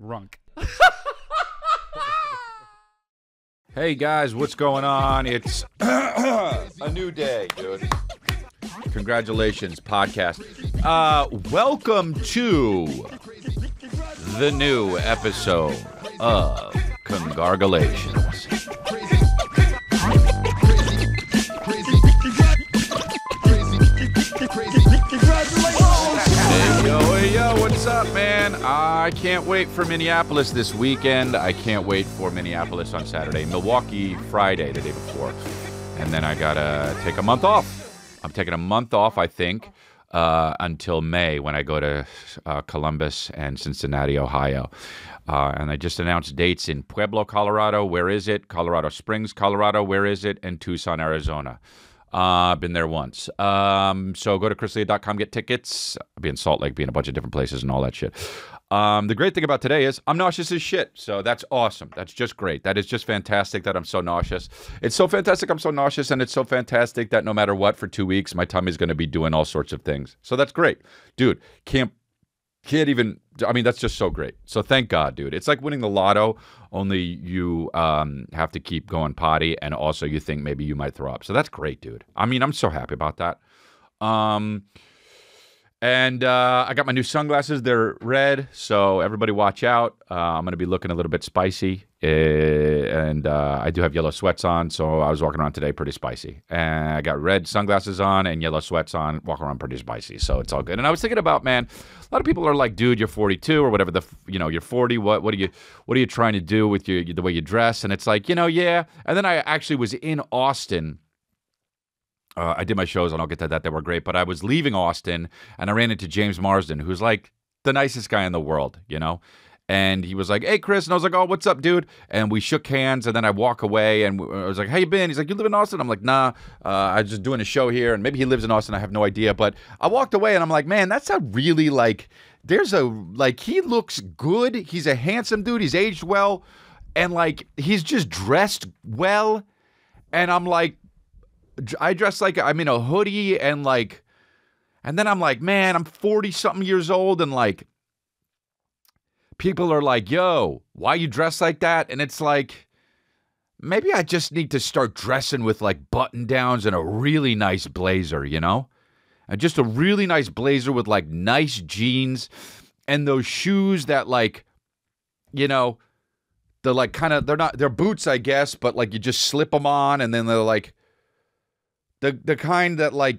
Runk. Hey guys, what's going on? It's a new day, dude. Congratulations, podcast. Uh, welcome to the new episode of Congargulations. I can't wait for Minneapolis this weekend. I can't wait for Minneapolis on Saturday, Milwaukee Friday, the day before. And then I gotta take a month off. I'm taking a month off, I think, uh, until May when I go to uh, Columbus and Cincinnati, Ohio. Uh, and I just announced dates in Pueblo, Colorado. Where is it? Colorado Springs, Colorado. Where is it? And Tucson, Arizona. Uh, been there once. Um, so go to chrisdelia.com, get tickets. I'll be in Salt Lake, be in a bunch of different places and all that shit. Um, the great thing about today is I'm nauseous as shit. So that's awesome. That's just great. That is just fantastic that I'm so nauseous. It's so fantastic I'm so nauseous, and it's so fantastic that no matter what, for two weeks, my tummy's going to be doing all sorts of things. So that's great. Dude, can't can't even i mean that's just so great so thank god dude it's like winning the lotto only you um, have to keep going potty and also you think maybe you might throw up so that's great dude i mean i'm so happy about that um, and uh, I got my new sunglasses. They're red, so everybody watch out. Uh, I'm going to be looking a little bit spicy. Uh, and I do have yellow sweats on, so I was walking around today pretty spicy. And I got red sunglasses on and yellow sweats on, walking around pretty spicy, so it's all good. And I was thinking about, man, a lot of people are like, dude, you're 42 or whatever the, you know, you're 40. What, what are you, what are you trying to do with your the way you dress? And it's like, you know, yeah. And then I actually was in Austin uh, I did my shows, and I'll get to that. They were great. But I was leaving Austin, and I ran into James Marsden, who's like the nicest guy in the world, you know. And he was like, "Hey, Chris," and I was like, "Oh, what's up, dude?" And we shook hands, and then I walk away, and I was like, "How you been?" He's like, "You live in Austin?" I'm like, "Nah, uh, I'm just doing a show here, and maybe he lives in Austin. I have no idea." But I walked away, and I'm like, "Man, that's a really like." There's a like he looks good. He's a handsome dude. He's aged well, and like he's just dressed well. And I'm like, I dress like I'm in a hoodie and like, and then I'm like, man, I'm 40 something years old and like, people are like, yo, why you dress like that? And it's like, maybe I just need to start dressing with like button downs and a really nice blazer, you know? And just a really nice blazer with like nice jeans and those shoes that like, you know, they're like kind of, they're not, they're boots, I guess, but like you just slip them on and then they're like, the the kind that like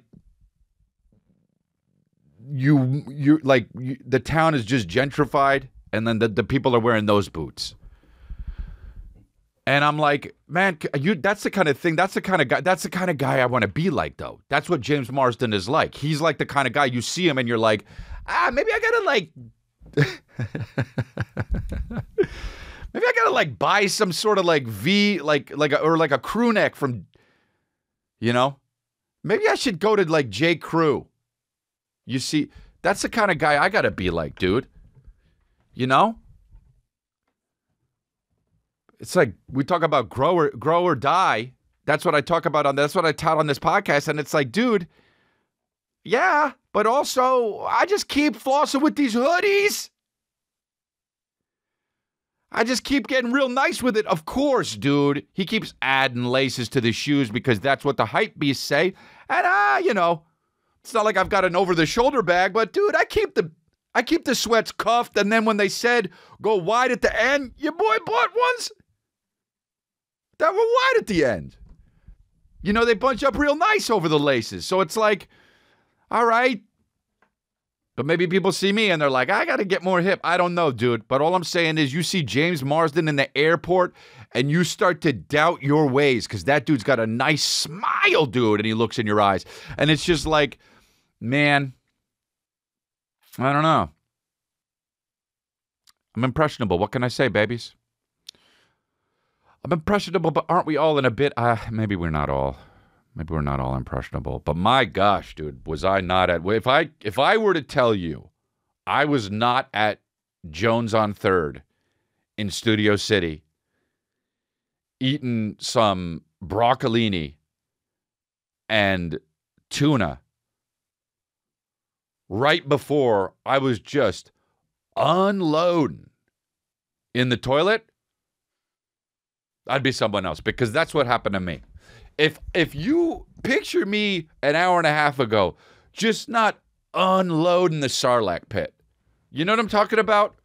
you you like you, the town is just gentrified and then the, the people are wearing those boots. And i'm like man you that's the kind of thing that's the kind of guy that's the kind of guy i want to be like though. That's what james marsden is like. He's like the kind of guy you see him and you're like ah maybe i gotta like maybe i gotta like buy some sort of like v like like a, or like a crew neck from you know Maybe I should go to like J. Crew. You see, that's the kind of guy I gotta be like, dude. You know? It's like we talk about grow or grow or die. That's what I talk about on that's what I taught on this podcast. And it's like, dude, yeah, but also I just keep flossing with these hoodies. I just keep getting real nice with it. Of course, dude. He keeps adding laces to the shoes because that's what the hype beasts say. And ah, you know, it's not like I've got an over the shoulder bag, but dude, I keep the I keep the sweats cuffed, and then when they said go wide at the end, your boy bought ones that were wide at the end. You know, they bunch up real nice over the laces. So it's like, all right. But maybe people see me and they're like, I got to get more hip. I don't know, dude. But all I'm saying is, you see James Marsden in the airport and you start to doubt your ways because that dude's got a nice smile, dude. And he looks in your eyes. And it's just like, man, I don't know. I'm impressionable. What can I say, babies? I'm impressionable, but aren't we all in a bit? Uh, maybe we're not all. Maybe we're not all impressionable. But my gosh, dude, was I not at? If I if I were to tell you, I was not at Jones on Third in Studio City, eating some broccolini and tuna right before I was just unloading in the toilet, I'd be someone else because that's what happened to me. If if you picture me an hour and a half ago, just not unloading the Sarlacc pit. You know what I'm talking about?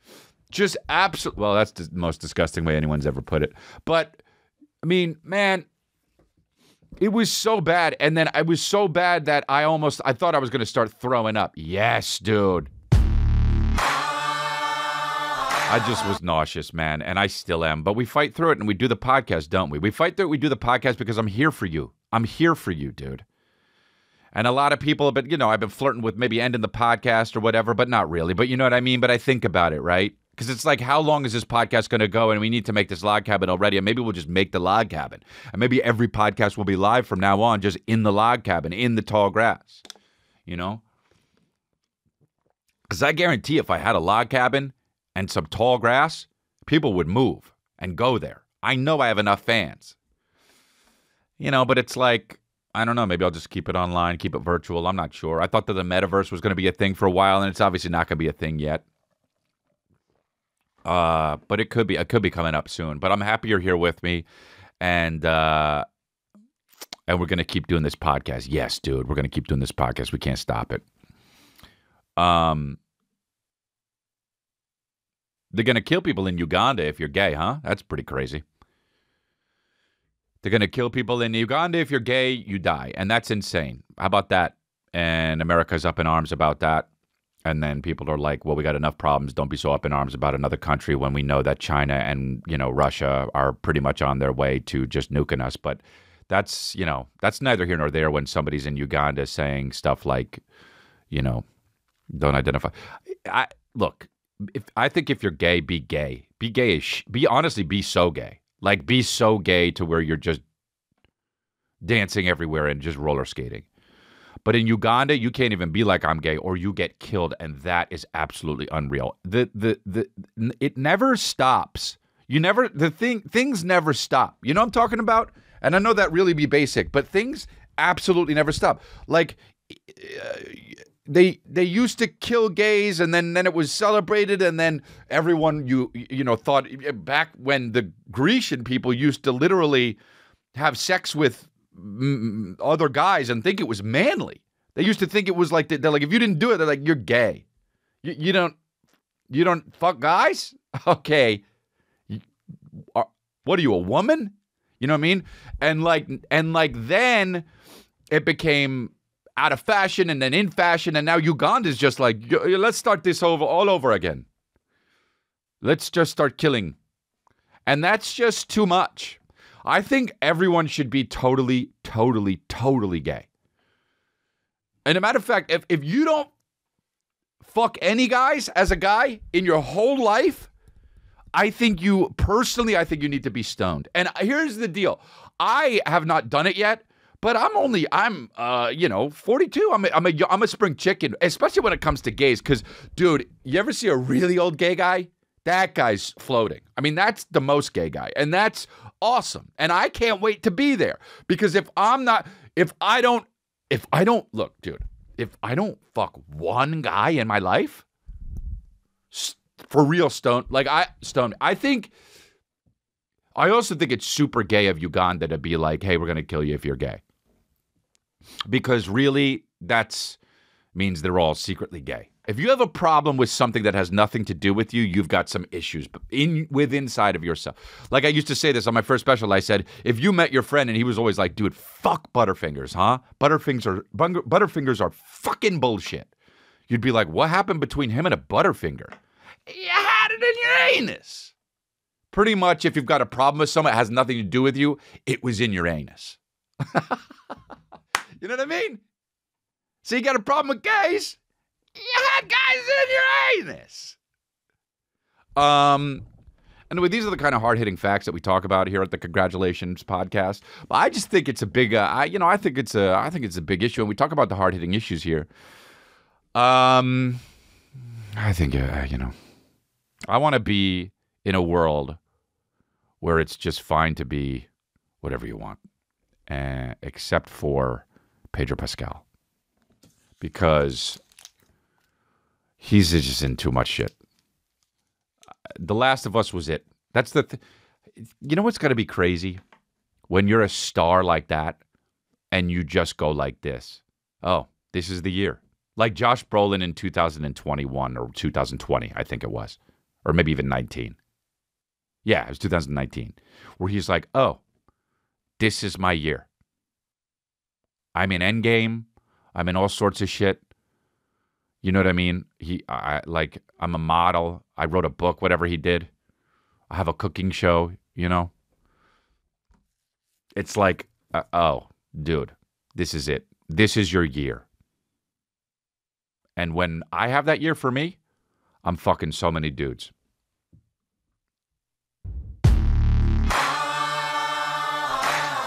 Just absolute. Well, that's the most disgusting way anyone's ever put it. But I mean, man, it was so bad, and then I was so bad that I almost I thought I was going to start throwing up. Yes, dude. I just was nauseous, man, and I still am. But we fight through it and we do the podcast, don't we? We fight through it, we do the podcast because I'm here for you. I'm here for you, dude. And a lot of people, but you know, I've been flirting with maybe ending the podcast or whatever, but not really. But you know what I mean? But I think about it, right? Because it's like, how long is this podcast going to go? And we need to make this log cabin already. And maybe we'll just make the log cabin. And maybe every podcast will be live from now on, just in the log cabin, in the tall grass. You know? Because I guarantee if I had a log cabin and some tall grass, people would move and go there. I know I have enough fans. You know, but it's like, I don't know. Maybe I'll just keep it online, keep it virtual. I'm not sure. I thought that the metaverse was going to be a thing for a while, and it's obviously not going to be a thing yet. Uh, but it could be. It could be coming up soon. But I'm happy you're here with me, and uh, and we're gonna keep doing this podcast. Yes, dude, we're gonna keep doing this podcast. We can't stop it. Um, they're gonna kill people in Uganda if you're gay, huh? That's pretty crazy. They're gonna kill people in Uganda if you're gay, you die, and that's insane. How about that? And America's up in arms about that. And then people are like, "Well, we got enough problems. Don't be so up in arms about another country when we know that China and you know Russia are pretty much on their way to just nuking us." But that's you know that's neither here nor there when somebody's in Uganda saying stuff like, you know, don't identify. I look. If I think if you're gay, be gay. Be gay. Be honestly, be so gay. Like be so gay to where you're just dancing everywhere and just roller skating. But in Uganda, you can't even be like I'm gay, or you get killed, and that is absolutely unreal. The the the it never stops. You never the thing things never stop. You know what I'm talking about? And I know that really be basic, but things absolutely never stop. Like uh, they they used to kill gays, and then then it was celebrated, and then everyone you you know thought eh, back when the Grecian people used to literally have sex with other guys and think it was manly. They used to think it was like they're like if you didn't do it, they're like you're gay. You, you don't you don't fuck guys. Okay, what are you a woman? You know what I mean? And like and like then it became out of fashion and then in fashion and now Uganda's just like let's start this over all over again. Let's just start killing. And that's just too much. I think everyone should be totally, totally, totally gay. And a matter of fact, if, if you don't fuck any guys as a guy in your whole life, I think you personally, I think you need to be stoned. And here's the deal I have not done it yet. But I'm only I'm uh you know 42. I'm a, I'm a I'm a spring chicken, especially when it comes to gays. Because dude, you ever see a really old gay guy? That guy's floating. I mean, that's the most gay guy, and that's awesome. And I can't wait to be there because if I'm not, if I don't, if I don't, look, dude, if I don't fuck one guy in my life, for real, Stone, like I, Stone, I think, I also think it's super gay of Uganda to be like, hey, we're going to kill you if you're gay. Because really, that's means they're all secretly gay. If you have a problem with something that has nothing to do with you, you've got some issues in with inside of yourself. Like I used to say this on my first special. I said, if you met your friend and he was always like, "Dude, fuck Butterfingers, huh? Butterfingers are Butterfingers are fucking bullshit." You'd be like, "What happened between him and a Butterfinger?" You had it in your anus. Pretty much, if you've got a problem with someone that has nothing to do with you, it was in your anus. you know what I mean? So you got a problem with gays? You had guys in your anus. Um, anyway, these are the kind of hard hitting facts that we talk about here at the Congratulations podcast. But I just think it's a big, uh, I, you know, I think it's a, I think it's a big issue, and we talk about the hard hitting issues here. Um, I think, uh, you know, I want to be in a world where it's just fine to be whatever you want, uh, except for Pedro Pascal, because he's just in too much shit. The Last of Us was it. That's the. Th- you know what's going to be crazy when you're a star like that, and you just go like this. Oh, this is the year. Like Josh Brolin in 2021 or 2020, I think it was, or maybe even 19. Yeah, it was 2019, where he's like, "Oh, this is my year. I'm in Endgame. I'm in all sorts of shit. You know what I mean? He, I like, I'm a model. I wrote a book, whatever he did. I have a cooking show. You know, it's like, uh, oh, dude, this is it. This is your year. And when I have that year for me, I'm fucking so many dudes.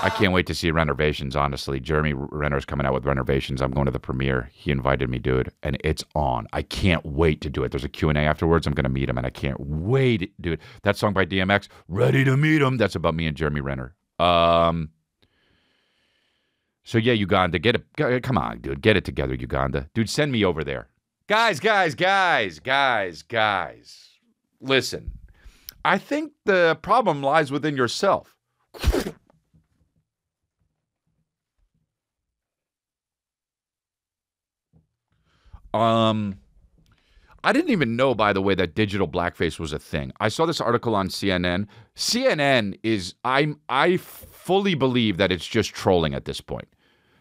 I can't wait to see Rennervations, honestly. Jeremy Renner's coming out with Rennervations. I'm going to the premiere. He invited me, dude, and it's on. I can't wait to do it. There's a Q&A afterwards. I'm going to meet him, and I can't wait, dude. That song by DMX, Ready to Meet Him, that's about me and Jeremy Renner. Um, so, yeah, Uganda, get it. Come on, dude. Get it together, Uganda. Dude, send me over there. Guys, guys, guys, guys, guys. Listen, I think the problem lies within yourself. Um, I didn't even know, by the way, that digital blackface was a thing. I saw this article on CNN. CNN is I'm I fully believe that it's just trolling at this point.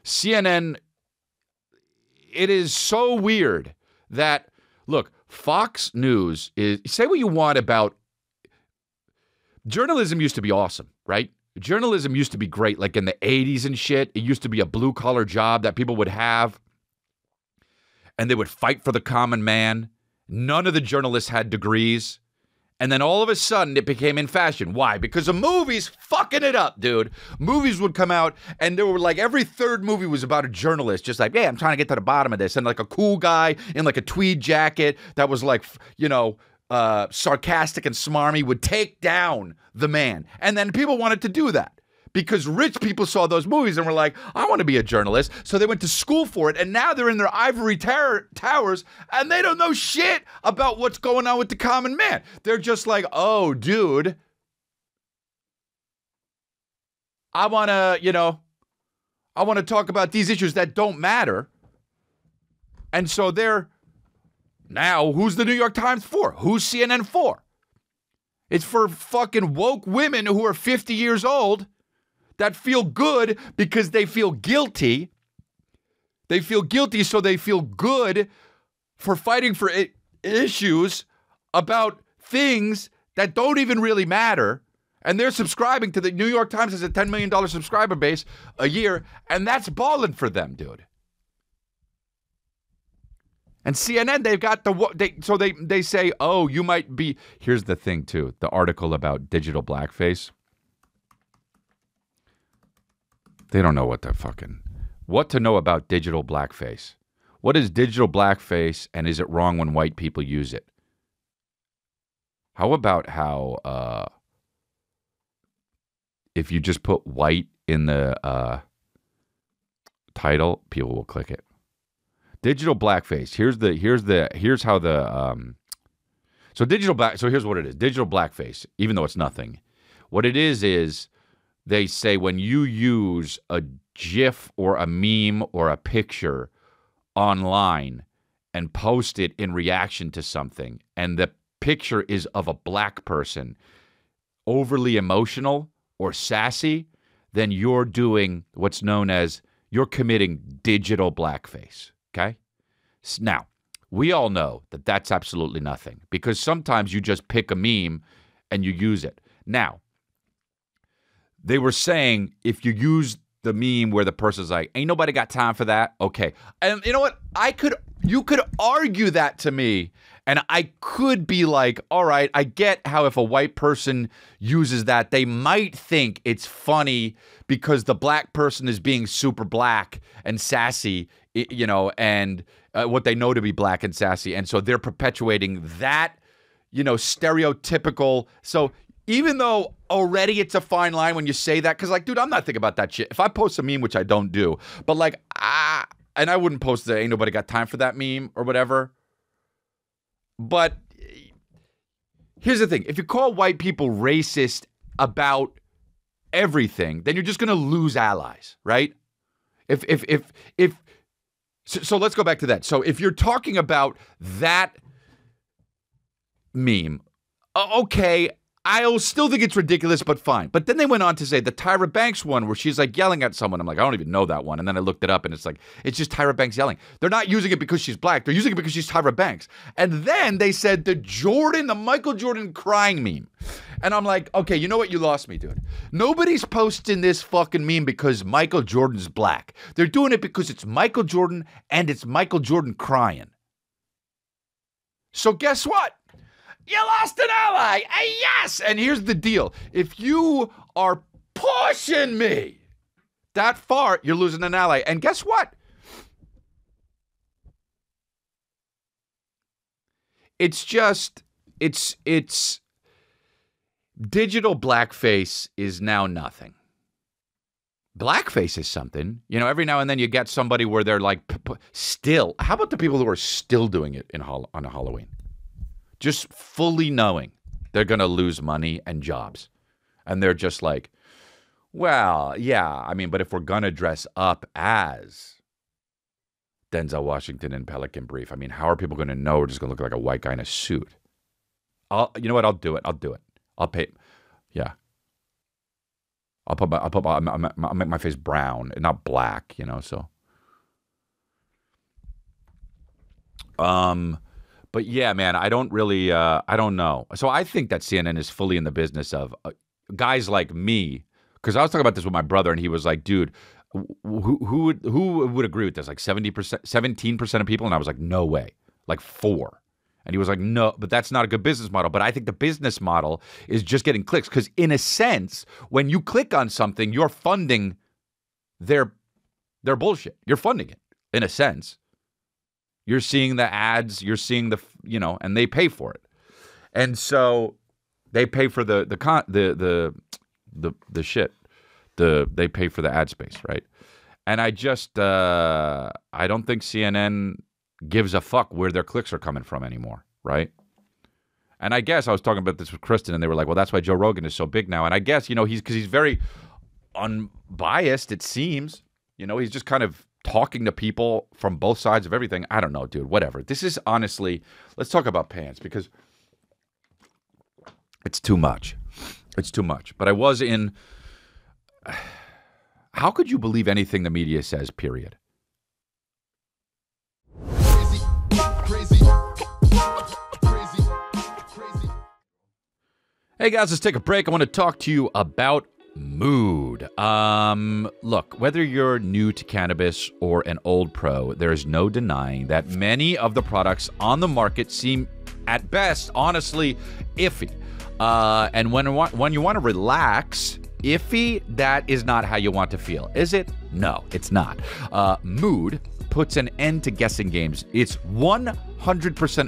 CNN. It is so weird that look, Fox News is say what you want about journalism used to be awesome, right? Journalism used to be great, like in the 80s and shit. It used to be a blue collar job that people would have and they would fight for the common man. None of the journalists had degrees. And then all of a sudden it became in fashion. Why? Because the movies fucking it up, dude. Movies would come out and there were like every third movie was about a journalist, just like, yeah, I'm trying to get to the bottom of this. And like a cool guy in like a tweed jacket that was like, you know, uh, sarcastic and smarmy would take down the man. And then people wanted to do that because rich people saw those movies and were like, I want to be a journalist. So they went to school for it. And now they're in their ivory towers and they don't know shit about what's going on with the common man. They're just like, oh, dude, I want to, you know, I want to talk about these issues that don't matter. And so they're now, who's the New York Times for? Who's CNN for? It's for fucking woke women who are 50 years old that feel good because they feel guilty. They feel guilty, so they feel good for fighting for issues about things that don't even really matter. And they're subscribing to the New York Times has a $10 million subscriber base a year, and that's balling for them, dude. And CNN, they've got the they so they they say, oh, you might be. Here's the thing, too. The article about digital blackface. They don't know what the fucking what to know about digital blackface. What is digital blackface and is it wrong when white people use it? How about how uh, if you just put white in the uh, title, people will click it. Digital blackface. Here's the here's the here's how the um, so digital black. So here's what it is. Digital blackface. Even though it's nothing, what it is is they say when you use a GIF or a meme or a picture online and post it in reaction to something, and the picture is of a black person, overly emotional or sassy, then you're doing what's known as you're committing digital blackface. Okay? Now, we all know that that's absolutely nothing because sometimes you just pick a meme and you use it. Now, they were saying if you use the meme where the person's like, "Ain't nobody got time for that." Okay, and you know what? I could, you could argue that to me, and I could be like, "All right, I get how if a white person uses that, they might think it's funny because the black person is being super black and sassy, you know, and uh, what they know to be black and sassy, and so they're perpetuating that." You know, stereotypical. So even though already it's a fine line when you say that, because like, dude, I'm not thinking about that shit. If I post a meme, which I don't do, but like, ah, and I wouldn't post the ain't nobody got time for that meme or whatever. But here's the thing: if you call white people racist about everything, then you're just going to lose allies, right? If if if if so, so let's go back to that. So if you're talking about that meme, okay, I'll still think it's ridiculous, but fine. But then they went on to say the Tyra Banks one where she's like yelling at someone. I'm like, I don't even know that one. And then I looked it up and it's like, it's just Tyra Banks yelling. They're not using it because she's black. They're using it because she's Tyra Banks. And then they said the Jordan, the Michael Jordan crying meme. And I'm like, okay, you know what? You lost me, dude. Nobody's posting this fucking meme because Michael Jordan's black. They're doing it because it's Michael Jordan and it's Michael Jordan crying. So guess what? You lost an ally. Uh, yes. And here's the deal if you are pushing me that far, you're losing an ally. And guess what? It's just, it's, it's, digital blackface is now nothing. Blackface is something. You know, every now and then you get somebody where they're like, still. How about the people who are still doing it in on a Halloween? Just fully knowing they're going to lose money and jobs. And they're just like, well, yeah, I mean, but if we're going to dress up as Denzel Washington in Pelican Brief, I mean, how are people going to know we're just going to look like a white guy in a suit? I'll, you know what? I'll do it. I'll do it. I'll pay. Yeah. I'll put my, I'll put my, I'll make my face brown and not black, you know, so. Um, but yeah, man, I don't really, uh, I don't know. So I think that CNN is fully in the business of uh, guys like me, because I was talking about this with my brother, and he was like, "Dude, who who would who would agree with this? Like seventy percent, seventeen percent of people?" And I was like, "No way, like four. And he was like, "No, but that's not a good business model." But I think the business model is just getting clicks, because in a sense, when you click on something, you're funding their their bullshit. You're funding it in a sense. You're seeing the ads, you're seeing the, you know, and they pay for it. And so they pay for the the con the the the the shit. The they pay for the ad space, right? And I just uh I don't think CNN gives a fuck where their clicks are coming from anymore, right? And I guess I was talking about this with Kristen, and they were like, "Well, that's why Joe Rogan is so big now." And I guess you know he's because he's very unbiased. It seems, you know, he's just kind of talking to people from both sides of everything. I don't know, dude. Whatever. This is honestly, let's talk about pants because it's too much. It's too much. But I was in. How could you believe anything the media says, period? Hey guys, let's take a break. I want to talk to you about Mood. Um, look, whether you're new to cannabis or an old pro, there is no denying that many of the products on the market seem, at best, honestly, iffy. Uh, and when when you want to relax, iffy, that is not how you want to feel, is it? No, it's not. Uh, Mood puts an end to guessing games. It's 100%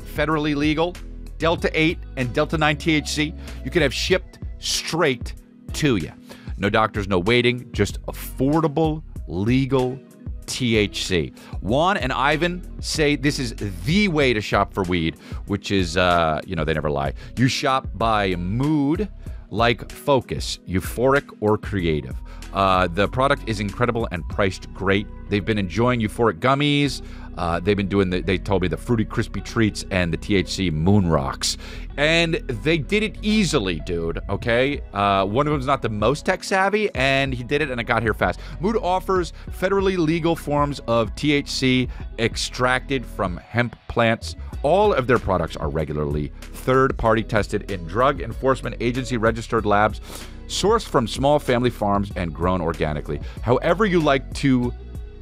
federally legal. Delta 8 and Delta 9 THC, you can have shipped straight to you. No doctors, no waiting, just affordable, legal THC. Juan and Ivan say this is the way to shop for weed, which is, uh, you know, they never lie. You shop by mood, like focus, euphoric, or creative. Uh, the product is incredible and priced great. They've been enjoying euphoric gummies. Uh, they've been doing the, they told me the fruity crispy treats and the THC moon rocks. And they did it easily, dude. Okay. Uh, one of them's not the most tech savvy, and he did it and it got here fast. Mood offers federally legal forms of THC extracted from hemp plants. All of their products are regularly third party tested in Drug Enforcement Agency registered labs, sourced from small family farms, and grown organically. However, you like to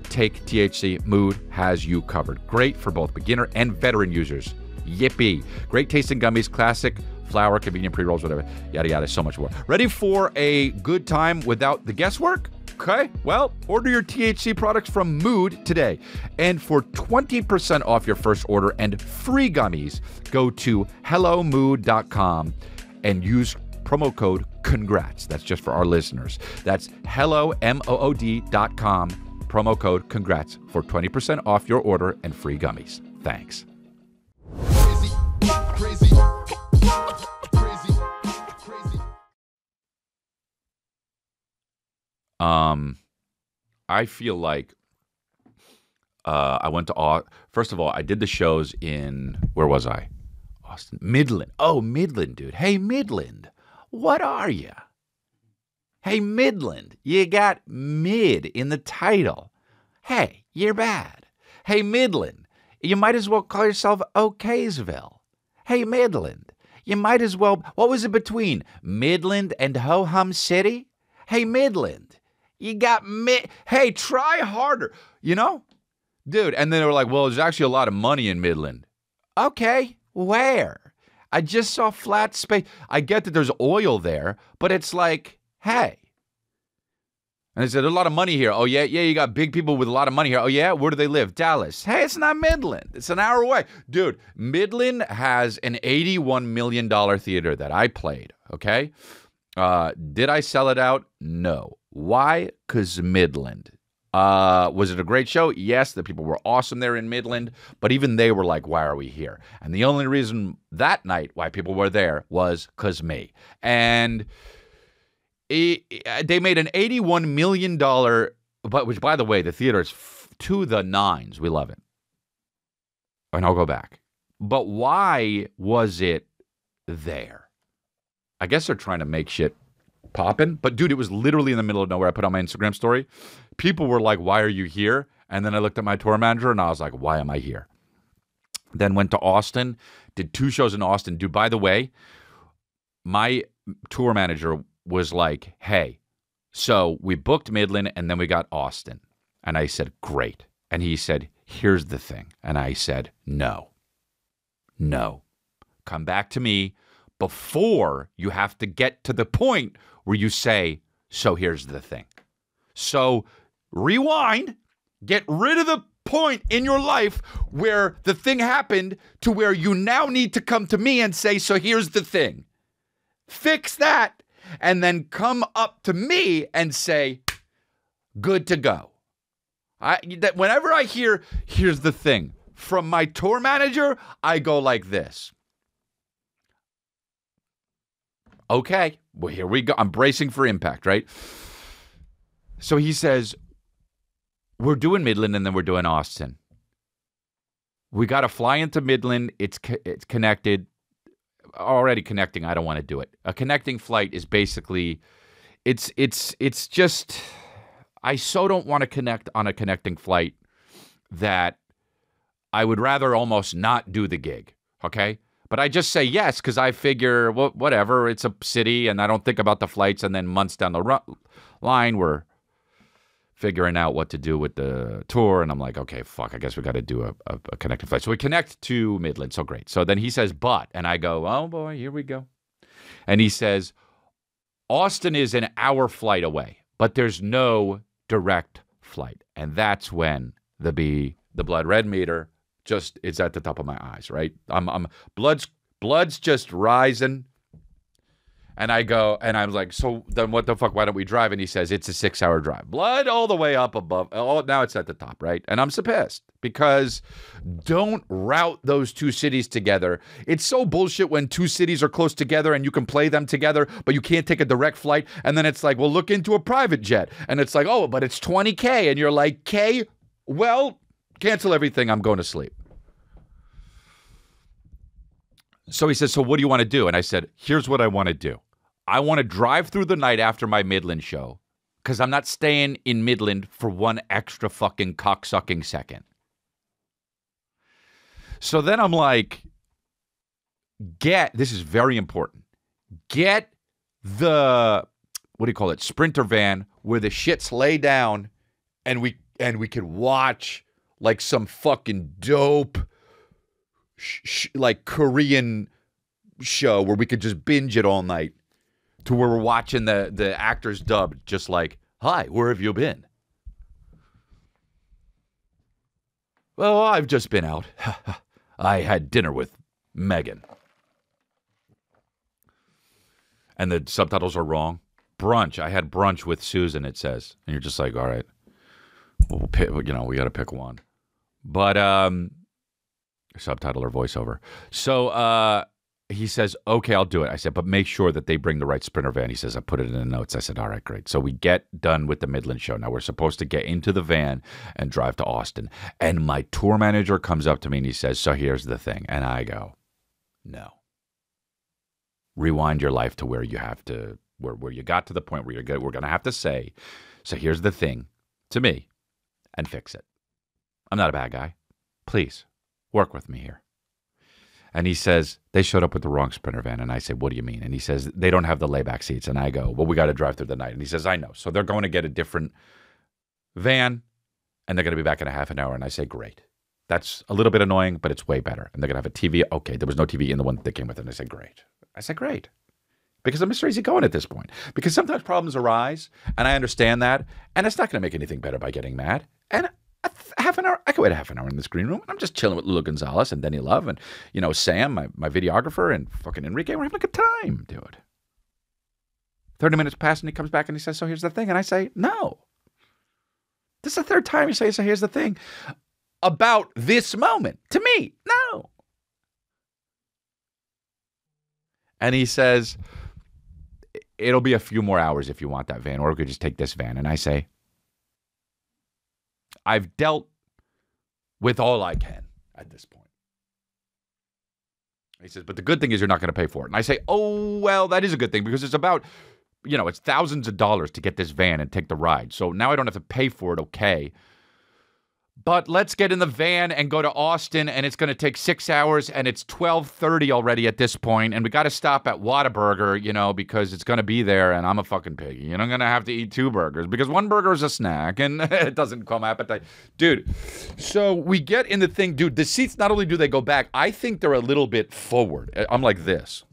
take THC, Mood has you covered. Great for both beginner and veteran users. Yippee. Great tasting gummies, classic flower, convenient pre rolls, whatever, yada yada, so much more. Ready for a good time without the guesswork? Okay, well, order your THC products from Mood today. And for 20% off your first order and free gummies, go to hellomood.com and use promo code CONGRATS. That's just for our listeners. That's hello, M-O-O-D.com promo code CONGRATS for 20% off your order and free gummies. Thanks. Crazy, crazy, um, I feel like uh, I went to uh, first of all I did the shows in where was I? Austin, Midland. Oh, Midland, dude. Hey, Midland, what are you? Hey, Midland, you got mid in the title. Hey, you're bad. Hey, Midland, you might as well call yourself O'Kaysville. Hey, Midland, you might as well. What was it between Midland and Ho Hum City? Hey, Midland, you got mid. Hey, try harder. You know, dude. And then they were like, well, there's actually a lot of money in Midland. Okay, where? I just saw flat space. I get that there's oil there, but it's like, hey. And they said, a lot of money here. Oh, yeah, yeah, you got big people with a lot of money here. Oh, yeah, where do they live? Dallas. Hey, it's not Midland. It's an hour away. Dude, Midland has an $81 million theater that I played, okay? Uh, did I sell it out? No. Why? Because Midland. Uh, was it a great show? Yes, the people were awesome there in Midland, but even they were like, why are we here? And the only reason that night why people were there was because me. And Uh, they made an $81 million, but which, by the way, the theater is to the nines. We love it. And I'll go back. But why was it there? I guess they're trying to make shit popping. But dude, it was literally in the middle of nowhere. I put on my Instagram story. People were like, "Why are you here?" And then I looked at my tour manager and I was like, "Why am I here?" Then went to Austin, did two shows in Austin. Dude, by the way, my tour manager was like, "Hey, so we booked Midland and then we got Austin." And I said, "Great." And he said, "Here's the thing." And I said, "No. No. Come back to me before you have to get to the point where you say, So here's the thing. So rewind, get rid of the point in your life where the thing happened to where you now need to come to me and say, So here's the thing. Fix that, and then come up to me and say, Good to go. I that whenever I hear here's the thing from my tour manager, I go like this. Okay, well, here we go. I'm bracing for impact, right? So he says, We're doing Midland and then we're doing Austin. We got to fly into Midland. It's, co- it's connected. Already connecting. I don't want to do it. A connecting flight is basically, it's, it's, it's just, I so don't want to connect on a connecting flight that I would rather almost not do the gig. Okay. But I just say yes because I figure, well, whatever, it's a city and I don't think about the flights. And then months down the ru- line, we're figuring out what to do with the tour. And I'm like, okay, fuck, I guess we got to do a, a, a connected flight. So we connect to Midland. So great. So then he says, but, and I go, oh boy, here we go. And he says, Austin is an hour flight away, but there's no direct flight. And that's when the B, the blood red meter just is at the top of my eyes, right? I'm I'm blood's blood's just rising. And I go and I'm like, so then what the fuck? Why don't we drive? And he says it's a six hour drive. Blood all the way up above. Oh, now it's at the top, right? And I'm so pissed because don't route those two cities together. It's so bullshit when two cities are close together and you can play them together, but you can't take a direct flight. And then it's like, well, look into a private jet. And it's like, oh, but it's 20K. And you're like, K, well, cancel everything. I'm going to sleep. So he says, So what do you want to do? And I said, Here's what I want to do. I want to drive through the night after my Midland show because I'm not staying in Midland for one extra fucking cocksucking second. So then I'm like, Get this is very important. Get the what do you call it? Sprinter van where the shits lay down and we and we could watch like some fucking dope sh- sh- like Korean show where we could just binge it all night to where we're watching the the actors dubbed just like hi where have you been? Well i've just been out. I had dinner with megan. And the subtitles are wrong. Brunch. I had brunch with susan it says. And you're just like all right. Well, pick, you know we got to pick one. But um subtitle or voiceover. So uh, he says, okay, I'll do it. I said, but make sure that they bring the right Sprinter van. He says, I put it in the notes. I said, all right, great. So we get done with the Midland show. Now we're supposed to get into the van and drive to Austin. And my tour manager comes up to me and he says, so here's the thing. And I go, no. Rewind your life to where you have to, where, where you got to the point where you're good. We're going to have to say, so here's the thing to me and fix it. I'm not a bad guy. Please work with me here. And he says, they showed up with the wrong Sprinter van. And I say, what do you mean? And he says, they don't have the layback seats. And I go, well, we got to drive through the night. And he says, I know. So they're going to get a different van and they're going to be back in a half an hour. And I say, great. That's a little bit annoying, but it's way better. And they're going to have a TV. Okay, there was no TV in the one that came with it. And I said, great. I said, great. Because I'm Mr. Easy going at this point. Because sometimes problems arise, and I understand that. And it's not going to make anything better by getting mad. And half an hour. I could wait half an hour in this green room. I'm just chilling with Lulu Gonzalez and Denny Love and, you know, Sam, my, my videographer, and fucking Enrique. We're having a good time, dude. 30 minutes pass and he comes back and he says, So here's the thing. And I say, No. This is the third time you say, So here's the thing. About this moment. To me, no. And he says, It'll be a few more hours if you want that van, or we could just take this van. And I say, I've dealt with all I can at this point. He says, but the good thing is you're not going to pay for it. And I say, oh, well, that is a good thing because it's about, you know, it's thousands of dollars to get this van and take the ride. So now I don't have to pay for it, okay. But let's get in the van and go to Austin, and it's going to take six hours, and it's twelve thirty already at this point, and we got to stop at Whataburger, you know, because it's going to be there, and I'm a fucking piggy, and I'm going to have to eat two burgers because one burger is a snack, and it doesn't come appetite, dude. So we get in the thing, dude. The seats not only do they go back, I think they're a little bit forward. I'm like this,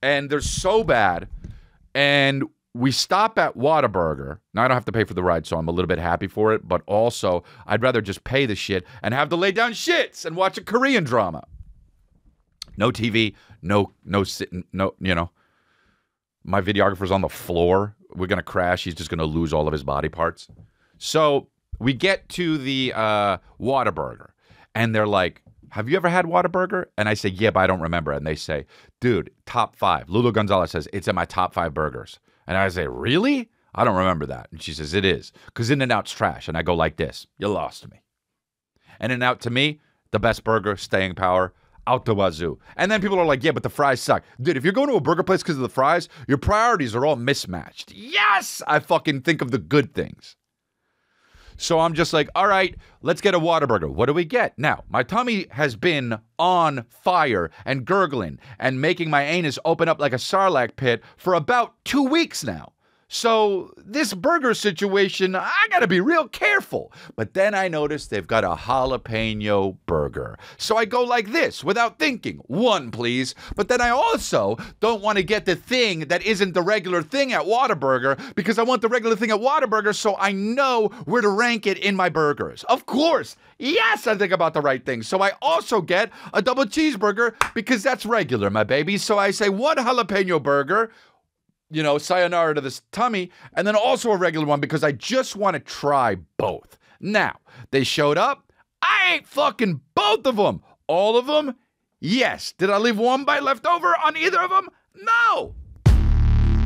and they're so bad, and we stop at Whataburger. Now I don't have to pay for the ride, so I'm a little bit happy for it. But also, I'd rather just pay the shit and have to lay down shits and watch a Korean drama. No TV, no no sitting, no you know. My videographer's on the floor. We're gonna crash. He's just gonna lose all of his body parts. So we get to the uh, Whataburger, and they're like, have you ever had Whataburger? And I say, yeah, but I don't remember. And they say, dude, top five. Lulu Gonzalez says, it's in my top five burgers. And I say, Really? I don't remember that. And she says, It is. Because In N Out's trash. And I go like this You lost me. In and Out to me, the best burger, staying power, out the wazoo. And then people are like, yeah, but the fries suck. Dude, if you're going to a burger place because of the fries, your priorities are all mismatched. Yes, I fucking think of the good things. So I'm just like, all right, let's get a Whataburger. What do we get? Now, my tummy has been on fire and gurgling and making my anus open up like a sarlacc pit for about two weeks now. So, this burger situation, I gotta be real careful. But then I notice they've got a jalapeno burger. So I go like this without thinking one, please. But then I also don't want to get the thing that isn't the regular thing at Whataburger because I want the regular thing at Whataburger so I know where to rank it in my burgers. Of course, yes, I think about the right thing. So I also get a double cheeseburger because that's regular, my baby. So I say one jalapeno burger you know, sayonara to this tummy, and then also a regular one because I just want to try both. Now, they showed up. I ate fucking both of them. All of them? Yes. Did I leave one bite left over on either of them? No.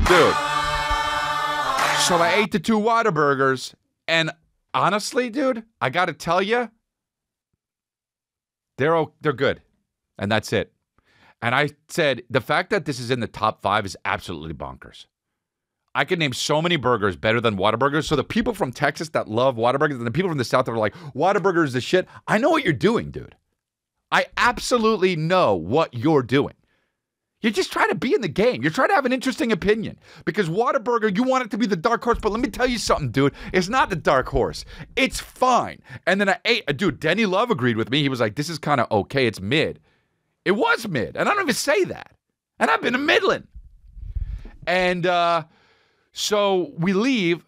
Dude. So I ate the two Whataburgers, and honestly, dude, I got to tell you, they're they're good, and that's it. And I said, the fact that this is in the top five is absolutely bonkers. I could name so many burgers better than Whataburgers. So the people from Texas that love Whataburgers and the people from the South that are like, Whataburger is the shit. I know what you're doing, dude. I absolutely know what you're doing. You're just trying to be in the game. You're trying to have an interesting opinion. Because Whataburger, you want it to be the dark horse, but let me tell you something, dude. It's not the dark horse. It's fine. And then I ate, dude, Denny Love agreed with me. He was like, this is kind of okay. It's mid. It was mid, and I don't even say that. And I've been in Midland. And uh, so we leave,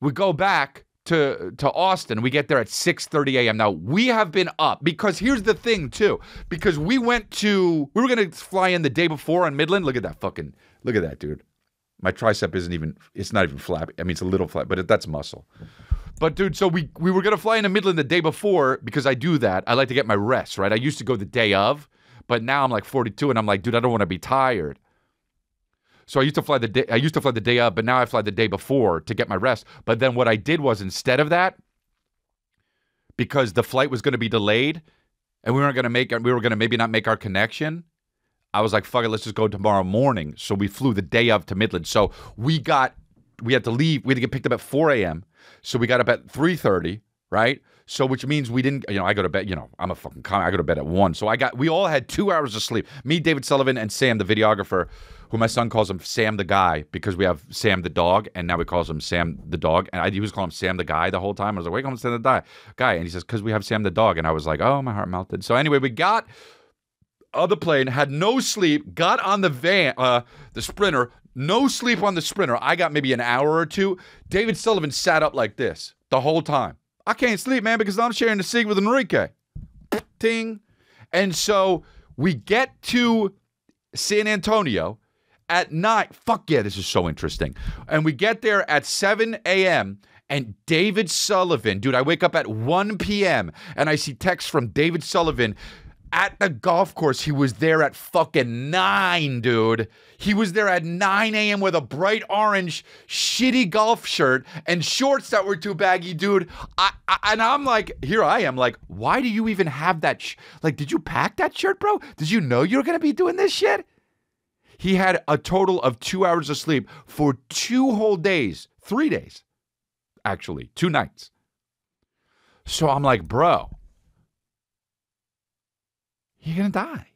we go back to to Austin. We get there at 6:30 a.m. Now we have been up because here's the thing too. Because we went to we were gonna fly in the day before on Midland. Look at that fucking look at that dude. My tricep isn't even it's not even flat. I mean it's a little flat, but that's muscle. But dude, so we we were gonna fly into Midland the day before because I do that. I like to get my rest, right? I used to go the day of But now I'm like 42 and I'm like, dude, I don't want to be tired. So I used to fly the day I used to fly the day up, but now I fly the day before to get my rest. But then what I did was instead of that, because the flight was going to be delayed and we weren't going to make we were going to maybe not make our connection, I was like, fuck it, let's just go tomorrow morning. So we flew the day of to Midland. So we got we had to leave. We had to get picked up at 4 a.m. So we got up at 3:30, right? So which means we didn't, you know, I go to bed, you know, I'm a fucking con- I go to bed at one. So I got we all had two hours of sleep. Me, David Sullivan, and Sam, the videographer, who my son calls him Sam the guy because we have Sam the dog, and now he calls him Sam the dog. And I he was calling him Sam the guy the whole time. I was like, wait, call him Sam the guy. And he says, because we have Sam the dog. And I was like, oh, my heart melted. So anyway, we got other plane, had no sleep, got on the van, uh, the sprinter, no sleep on the sprinter. I got maybe an hour or two. David Sullivan sat up like this the whole time. I can't sleep, man, because I'm sharing the seat with Enrique. Ting. And so we get to San Antonio at night. Fuck yeah, this is so interesting. And we get there at 7 a.m. And David Sullivan, dude, I wake up at 1 p.m. and I see text from David Sullivan at the golf course. He was there at fucking 9, dude. He was there at 9 a.m. with a bright orange, shitty golf shirt and shorts that were too baggy, dude. I, I and I'm like, here I am, like, why do you even have that? Sh- like, did you pack that shirt, bro? Did you know you were gonna be doing this shit? He had a total of two hours of sleep for two whole days, three days, actually, two nights. So I'm like, bro, you're gonna die.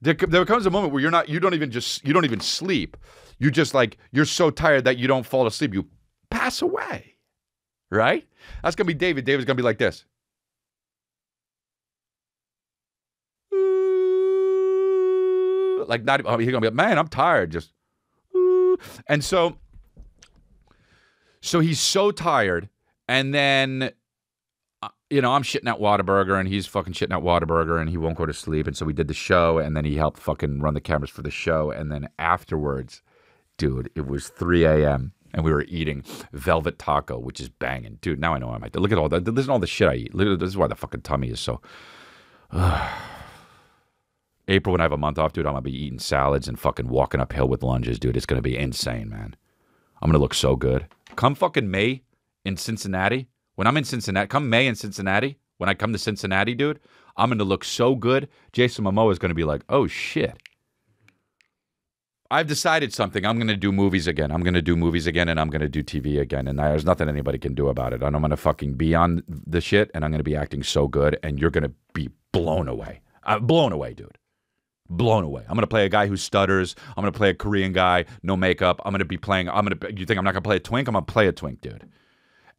There, there comes a moment where you're not, you don't even just, you don't even sleep. You just like, you're so tired that you don't fall asleep. You pass away, right? That's gonna be David. David's gonna be like this. Like not, oh, he's gonna be like, man, I'm tired. Just, and so, so he's so tired, and then you know, I'm shitting at Whataburger and he's fucking shitting at Whataburger and he won't go to sleep. And so we did the show and then he helped fucking run the cameras for the show. And then afterwards, dude, it was 3 a.m. and we were eating velvet taco, which is banging. Dude, now I know I might. Look at all that. Listen to all the shit I eat. This is why the fucking tummy is so. April, when I have a month off, dude, I'm going to be eating salads and fucking walking uphill with lunges, dude. It's going to be insane, man. I'm going to look so good. Come fucking May in Cincinnati. When I'm in Cincinnati, come May in Cincinnati, when I come to Cincinnati, dude, I'm going to look so good. Jason Momoa is going to be like, oh shit. I've decided something. I'm going to do movies again. I'm going to do movies again and I'm going to do TV again. And there's nothing anybody can do about it. And I'm going to fucking be on the shit and I'm going to be acting so good and you're going to be blown away. Uh, blown away, dude. Blown away. I'm going to play a guy who stutters. I'm going to play a Korean guy, no makeup. I'm going to be playing, I'm going to, you think I'm not going to play a twink? I'm going to play a twink, dude.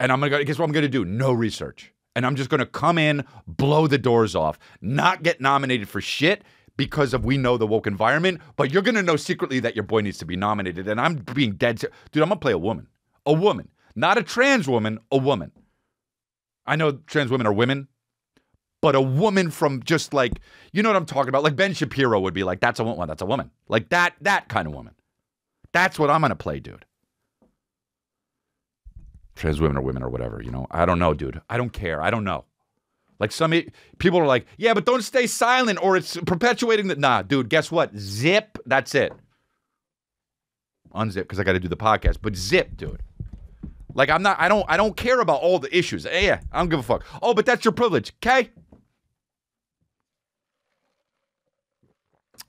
And I'm gonna guess what I'm gonna do? No research. And I'm just gonna come in, blow the doors off, not get nominated for shit because of we know the woke environment, but you're gonna know secretly that your boy needs to be nominated. And I'm being dead ser- dude, I'm gonna play a woman. A woman. Not a trans woman, a woman. I know trans women are women, but a woman from just like you know what I'm talking about. Like Ben Shapiro would be like, that's a woman, that's a woman. Like that, that kind of woman. That's what I'm gonna play, dude trans women or women or whatever. You know, I don't know, dude. I don't care. I don't know. Like some people are like, yeah, but don't stay silent or it's perpetuating that. Nah, dude. Guess what? Zip. That's it. Unzip because I got to do the podcast. But zip, dude. Like I'm not. I don't. I don't care about all the issues. Eh, yeah, I don't give a fuck. Oh, but that's your privilege. Okay.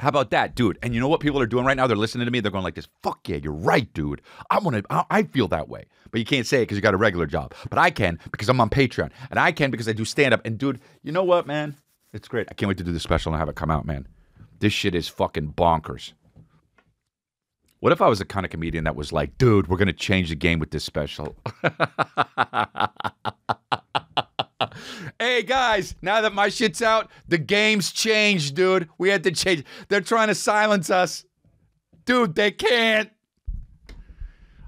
How about that, dude? And you know what people are doing right now? They're listening to me. They're going like this. Fuck yeah, you're right, dude. I want to. I feel that way, but you can't say it because you got a regular job. But I can because I'm on Patreon, and I can because I do stand up. And dude, you know what, man? It's great. I can't wait to do the special and have it come out, man. This shit is fucking bonkers. What if I was the kind of comedian that was like, dude, we're gonna change the game with this special? hey guys, now that my shit's out, the game's changed, dude. We had to change. They're trying to silence us. Dude, they can't.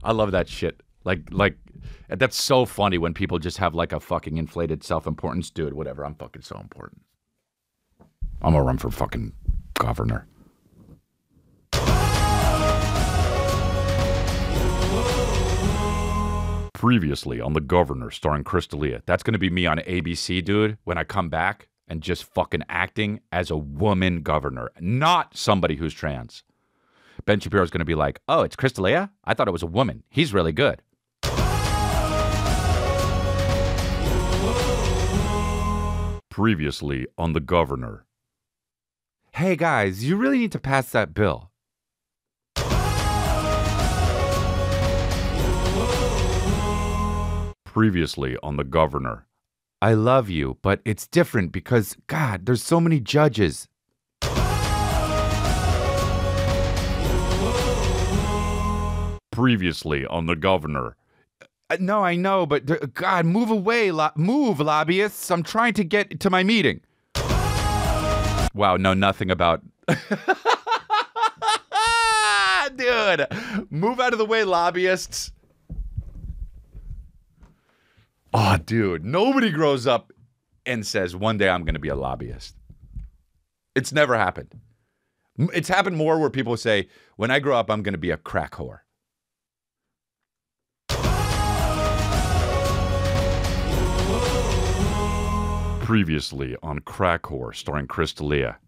I love that shit. Like like that's so funny when people just have like a fucking inflated self-importance, dude, whatever. I'm fucking so important. I'm gonna run for fucking governor. Previously on The Governor starring Chris D'Elia. That's going to be me on ABC, dude, when I come back. and just fucking acting as a woman governor, not somebody who's trans. Ben Shapiro's going to be like, oh, it's Chris D'Elia? I thought it was a woman. He's really good. Previously on the governor. Hey guys, you really need to pass that bill. Previously on the governor. I love you, but it's different because, God, there's so many judges. Previously on the governor. Uh, No, I know, but uh, God, move away, lo- move, lobbyists. I'm trying to get to my meeting. Wow, know nothing about. Dude, move out of the way, lobbyists. Oh, dude, nobody grows up and says, one day I'm going to be a lobbyist. It's never happened. It's happened more where people say, when I grow up, I'm going to be a crack whore. Previously on Crack Whore, starring Chris D'Elia.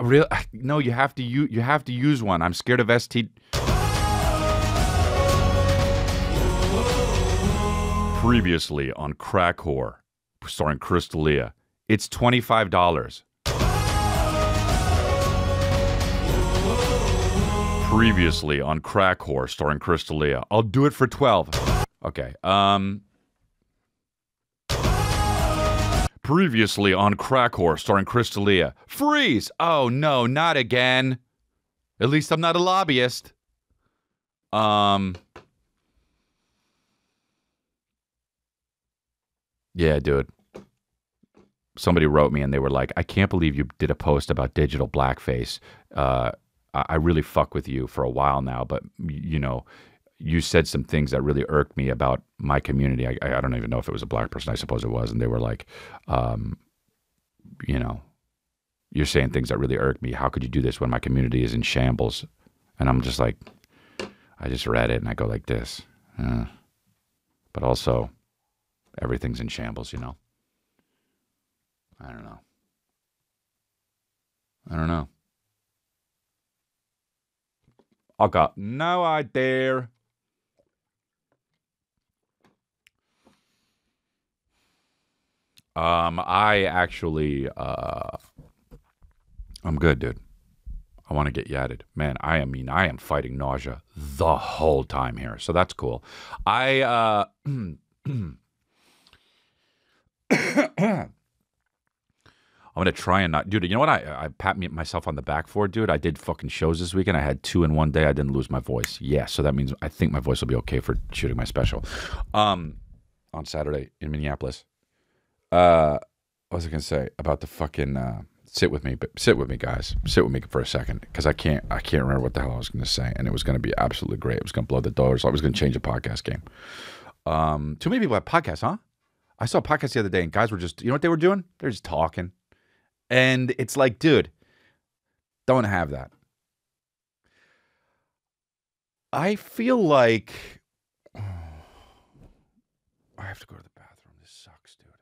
Real? No, you have to use. You have to use one. I'm scared of ST. Previously on Crack Whore, starring Chris D'Elia. It's twenty five dollars. Previously on Crack Whore, starring Chris D'Elia. I'll do it for twelve. Okay. Um. Previously on Crack Whore, starring Chris D'Elia. Freeze! Oh no, not again. At least I'm not a lobbyist. Um. Yeah, dude. Somebody wrote me and they were like, "I can't believe you did a post about digital blackface. Uh, I really fuck with you for a while now, but you know, you said some things that really irked me about my community. I, I I don't even know if it was a black person. I suppose it was, and they were like, um, you know, you're saying things that really irk me. How could you do this when my community is in shambles? And I'm just like, I just read it and I go like this. Uh, but also, everything's in shambles, you know? I don't know. I don't know. I got no idea. Um, I actually, uh, I'm good, dude. I want to get yatted. Man, I am- mean, I am fighting nausea the whole time here. So that's cool. I, uh, I'm gonna try and not, dude. You know what? I I pat me myself on the back for, dude. I did fucking shows this weekend. I had two in one day. I didn't lose my voice. Yeah, so that means I think my voice will be okay for shooting my special, um, on Saturday in Minneapolis. Uh, what was I gonna say about the fucking uh, sit with me? But sit with me, guys. Sit with me for a second because I can't I can't remember what the hell I was gonna say, and it was gonna be absolutely great. It was gonna blow the doors. I was gonna change the podcast game. Um, too many people have podcasts, huh? I saw a podcast the other day, and guys were just you know what they were doing? They're just talking. And it's like, dude, don't have that. I feel like I have to go to the bathroom. This sucks, dude.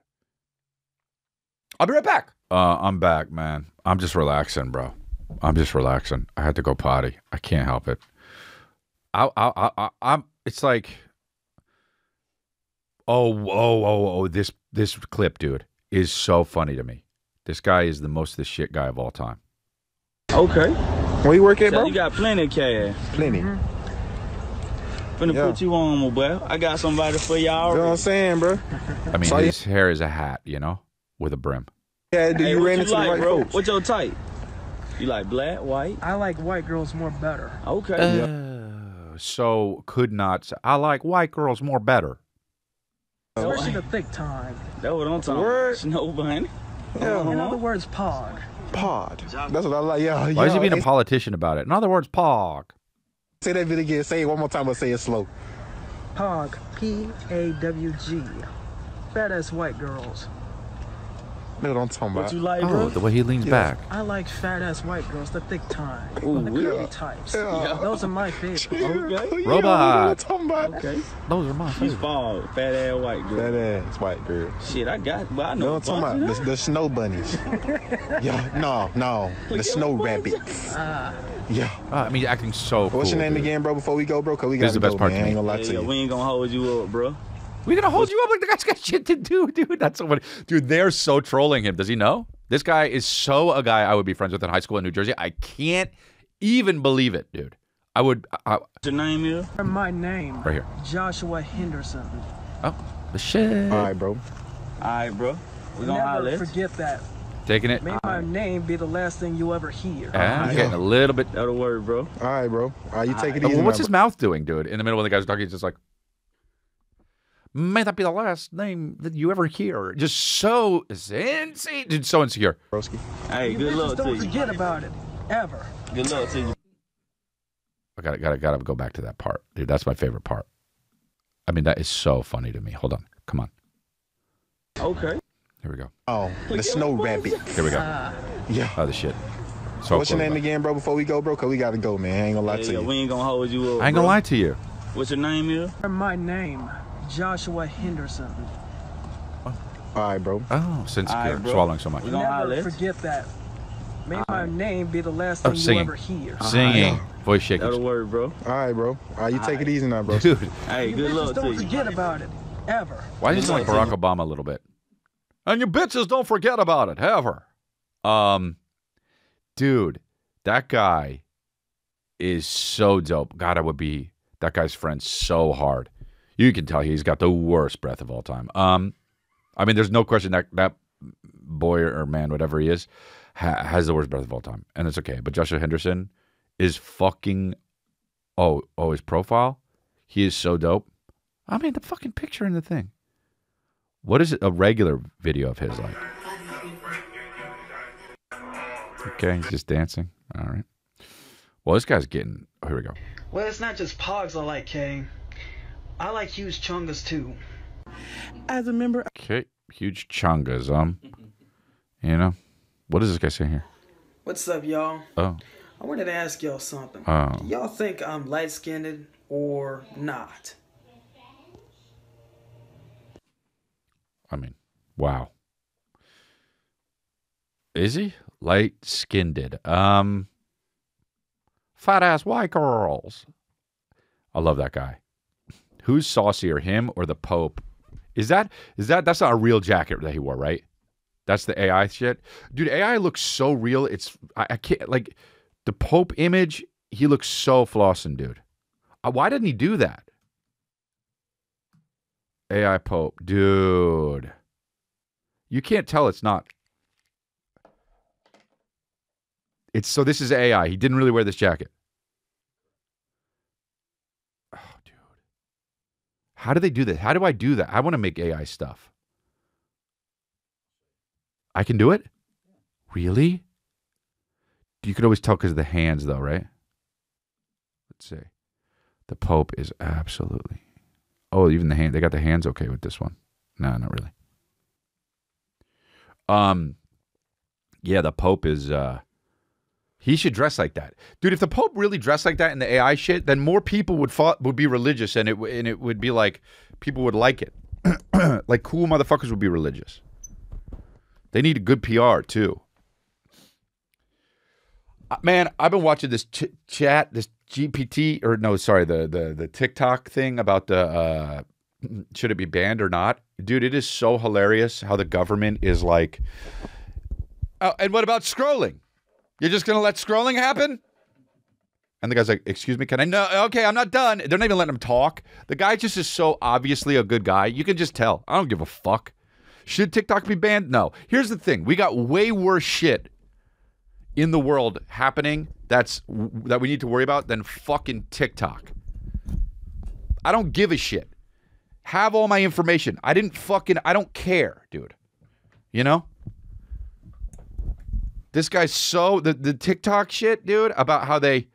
I'll be right back. Uh, I'm back, man. I'm just relaxing, bro. I'm just relaxing. I had to go potty. I can't help it. I, I, I I'm. It's like, oh, oh, oh, oh. This, this clip, dude, is so funny to me. This guy is the most the shit guy of all time. Okay. Where you work at, So bro? you got plenty of cash. Plenty. You Finna Yeah. put you on, my boy. I got somebody for y'all. You know what I'm saying, bro? I mean, So you- his hair is a hat, you know, with a brim. Yeah, do Hey, you ran you into like, the right bro? folks? What's your type? You like black, white? I like white girls more better. Okay. Uh, so could not. I like white girls more better. Oh. Especially the thick time. That's what I'm talking Word. about. Snow bunny. Yeah, In uh-huh. other words, pog. pod. That's what I like. Yeah, Why is he being a politician about it? In other words, pog. Say that bit again. Say it one more time, but say it slow. Pog. P A W G. Badass white girls. Know what I'm talking What about. you like, Oh, bro? the way he leans Yeah. back. I like fat ass white girls, the thick time, Ooh, the yeah. types. Yeah. Those are my favorite. Okay. Yeah, know what Robot. I'm about. Okay. Those are my You favorite. fall, fat ass white girl. That ass white girl. Shit, I got, but I Know know. what I'm talking about? The, the snow bunnies. yeah, no, no. The snow rabbits. Yeah. Ah, I mean, acting so cool. What's your name dude. again, bro? Before we go, bro, cause we This got is to the best go, part man. to I ain't gonna lie Yeah, to yeah, you. we ain't gonna hold you up, bro. We're gonna hold you up like the guy's got shit to do, dude. That's so funny. Dude, they're so trolling him. Does he know? This guy is so a guy I would be friends with in high school in New Jersey. I can't even believe it, dude. I would. I, What's your name is? My name, right here. Joshua Henderson. Oh, the shit. All right, bro. All right, bro. We're gonna Never forget that. Taking it. May my name be the last thing you ever hear. Ah, Alright. getting a little bit. That'll work, bro. All right, bro. All right, you take it Uh, easy. what's now, his mouth doing, dude? In the middle when the guy's talking, he's just like, "May that be the last name that you ever hear." Just so insane, dude. So insecure. bro? Broski. Hey, You good luck to you. don't you. forget about it. Ever. Good luck to you. I gotta, gotta, gotta go back to that part, dude. That's my favorite part. I mean, that is so funny to me. Hold on, come on. Okay. Here we go. Oh, the snow rabbit. Here we go. Yeah. Oh, the shit. So What's your cool. name again, bro? Before we go, bro, cause we got to go, man. I ain't gonna lie Yeah, to yeah, you. we ain't gonna hold you up. I ain't gonna bro. lie to you. What's your name is? My name, Joshua Henderson. All right, bro. Oh, since All you're right, bro. swallowing so much. We Never forget that. May my name be the last Oh, thing you ever hear. Singing, voice That'll shaking. work, bro. All right, bro. All right, you take it easy now, bro. Dude, Hey, You good bitches luck to don't you. forget about it. Ever. why does he sound like Barack Obama a little bit? And you bitches don't forget about it, ever. Um, dude, that guy is so dope. God, I would be that guy's friend so hard. You can tell he's got the worst breath of all time. Um, I mean, there's no question that that boy or man, whatever he is, ha- has the worst breath of all time, and it's okay. But Joshua Henderson is fucking. Oh, oh, his profile, he is so dope. I mean, the fucking picture in the thing. What is it, a regular video of his like? Okay, he's just dancing. All right. Well, this guy's getting. Oh, here we go. Well, it's not just pogs I like, Kay. I like huge chungas too. As a member Okay, huge chungas. Um, you know, what is this guy saying here? What's up, y'all? Oh, I wanted to ask y'all something. Oh. Do y'all think I'm light skinned or not? I mean, wow. Is he light skinned? Um, fat ass white girls. I love that guy. Who's saucier, him or the Pope? Is that is that that's not a real jacket that he wore, right? That's the AI shit, dude. AI looks so real. It's I, I can't like the Pope image. He looks so flossing, dude. Uh, why didn't he do that? AI Pope, dude. You can't tell it's not. It's so this is AI. He didn't really wear this jacket. Oh, dude. How do they do that? How do I do that? I want to make AI stuff. I can do it? Really? You could always tell because of the hands, though, right? Let's see. The Pope is absolutely. Oh, even the hand. They got the hands okay with this one. No, not really. Um, yeah, the Pope is. uh He should dress like that, dude. If the Pope really dressed like that in the AI shit, then more people would would be religious, and it and it would be like people would like it. like cool motherfuckers would be religious. They need a good PR too. Uh, Man, I've been watching this ch- chat, this GPT, or no, sorry, the the the TikTok thing about the uh, should it be banned or not, dude. It is so hilarious how the government is like. Oh, and what about scrolling? You're just gonna let scrolling happen? And the guy's like, "Excuse me, can I?" No, okay, I'm not done. They're not even letting him talk. The guy just is so obviously a good guy. You can just tell. I don't give a fuck. Should TikTok be banned? No. Here's the thing: we got way worse shit in the world happening that's that we need to worry about than fucking TikTok. I don't give a shit. Have all my information. I didn't fucking I don't care, dude. You know? This guy's so the the TikTok shit, dude, about how they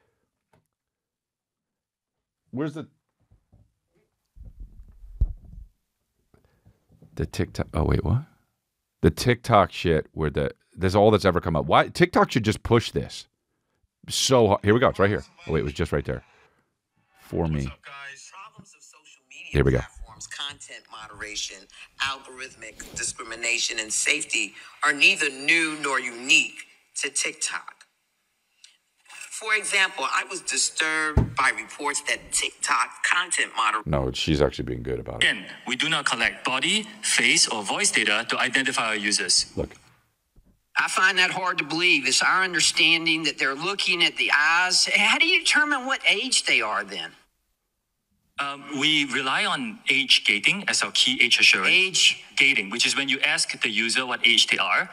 Where's the the TikTok Oh wait, what? the TikTok shit where the there's all that's ever come up. Why TikTok should just push this so hard. Here we go. It's right here. Oh, wait, it was just right there for me. Problems of social media Here we go. Platforms, content moderation, algorithmic discrimination, and safety are neither new nor unique to TikTok. For example, I was disturbed by reports that TikTok content moderation No, she's actually being good about it. Again, we do not collect body, face, or voice data to identify our users. Look, I find that hard to believe. It's our understanding that they're looking at the eyes. How do you determine what age they are then? Um, we rely on age gating as our key age assurance. Age? gating, which is when you ask the user what age they are.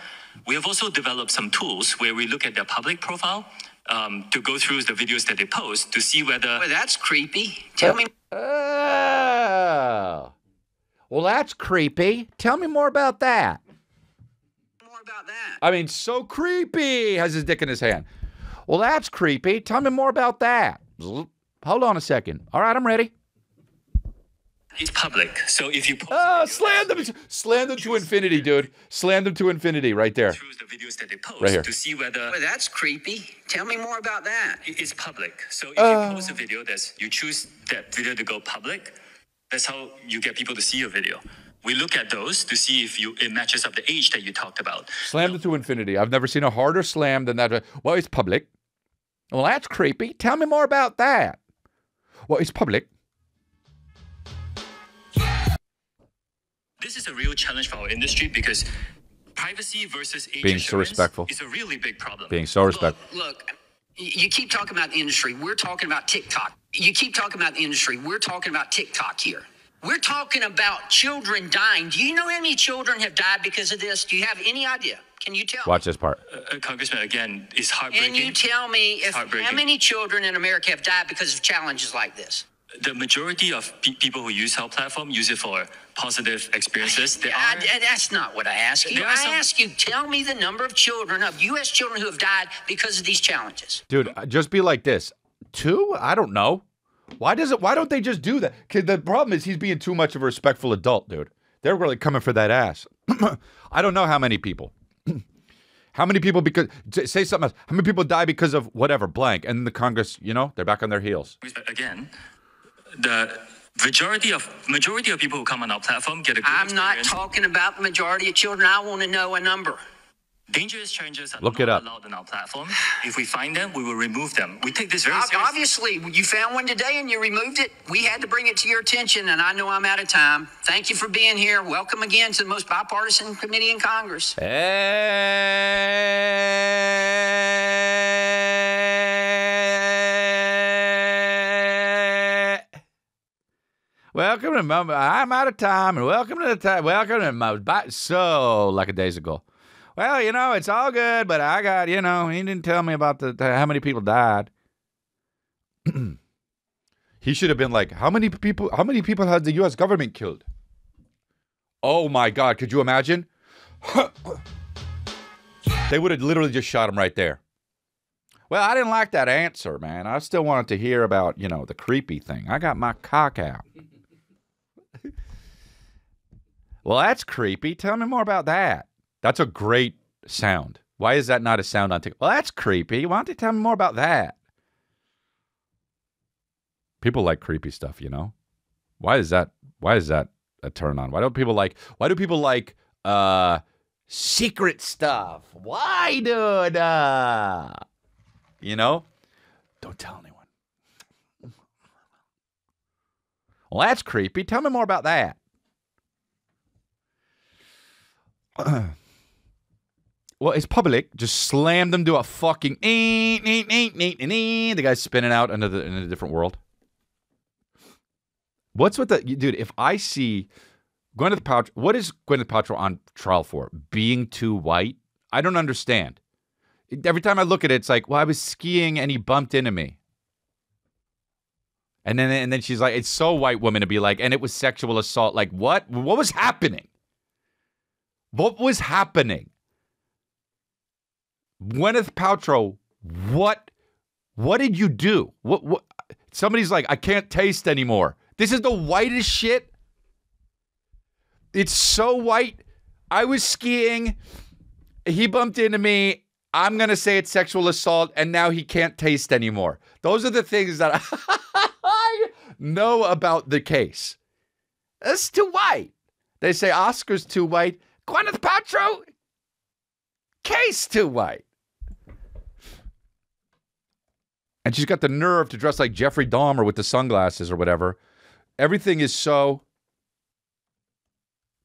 We have also developed some tools where we look at their public profile um, to go through the videos that they post to see whether Well, that's creepy. Tell me Oh. Well, that's creepy. Tell me more about that. more about that. I mean, so creepy. Has his dick in his hand. Well, that's creepy. Tell me more about that. Hold on a second. All right, I'm ready. It's public. So if you post Oh, slam them, slam them to infinity, dude. Slam them to infinity right there. through the videos that they post Right here. to see whether Well, that's creepy. Tell me more about that. it is public. So if Oh. you post a ah. video that's you choose that video to go public, that's how you get people to see your video. We look at those to see if you it matches up the age that you talked about. Slam them to infinity. I've never seen a harder slam than that. Well, it's public. Well, that's creepy. Tell me more about that. Well, it's public. This is a real challenge for our industry because privacy versus age Being so respectful. is a really big problem. Being so respectful. Look, y- you keep talking about the industry. We're talking about TikTok. You keep talking about the industry. We're talking about TikTok here. We're talking about children dying. Do you know how many children have died because of this? Do you have any idea? Can you tell? Watch this part. Uh, Congressman, again, it's heartbreaking. Can you tell me if how many children in America have died because of challenges like this? The majority of pe- people who use our platform use it for positive experiences. There I- are I- that's not what I ask you. There are I some- ask you, tell me the number of children, of U.S. children who have died because of these challenges. Dude, uh, just be like this. Two? I don't know. Why does it why don't they just do that? 'Cause the problem is he's being too much of a respectful adult, dude. They're really coming for that ass. I don't know how many people. how many people because say something else. How many people die because of whatever, blank, and the Congress, you know, they're back on their heels. again the majority of majority of people who come on our platform get a good I'm not talking about the majority of children. I want to know a number. Dangerous challenges are Look not it up. allowed on our platform. If we find them, we will remove them. We take this very Ob- seriously. Obviously, you found one today and you removed it. We had to bring it to your attention, and I know I'm out of time. Thank you for being here. Welcome again to the most bipartisan committee in Congress. Welcome to Mo- I'm out of time, and welcome to the time. Welcome to bi- so like a days ago. Well, you know it's all good, but I got you know he didn't tell me about the how many people died. he should have been like, how many people? How many people has the U.S. government killed? Oh my God! Could you imagine? they would have literally just shot him right there. Well, I didn't like that answer, man. I still wanted to hear about, you know, the creepy thing. I got my cock out. Well, that's creepy. Tell me more about that. That's a great sound. Why is that not a sound on TikTok? Well, that's creepy. Why don't you tell me more about that? People like creepy stuff, you know? Why is that why is that a turn on? Why don't people like why do people like uh secret stuff? Why dude? Uh you know? Don't tell anyone. Well, that's creepy. Tell me more about that. well, it's public. Just slam them to a fucking. The guy's spinning out into in a different world. What's with the dude? If I see Gwyneth Paltrow, what is Gwyneth Paltrow on trial for? Being too white? I don't understand. Every time I look at it, it's like, well, I was skiing and he bumped into me. And then and then she's like, it's so white woman to be like, and it was sexual assault. Like, what? What was happening? What was happening? Gwyneth Paltrow, what what did you do? What what somebody's like, I can't taste anymore. This is the whitest shit. It's so white. I was skiing. He bumped into me. I'm to say it's sexual assault, and now he can't taste anymore. Those are the things that I know about the case. That's too white. They say Oscar's too white. Gwyneth Paltrow, case too white. And she's got the nerve to dress like Jeffrey Dahmer with the sunglasses or whatever. Everything is so